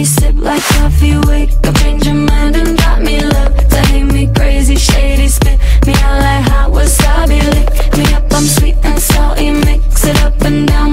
me sip like coffee Wake up, change your mind and drop me love. To hate me crazy, shady Spit me out like hot wasabi. Lick me up, I'm sweet and salty Mix it up and down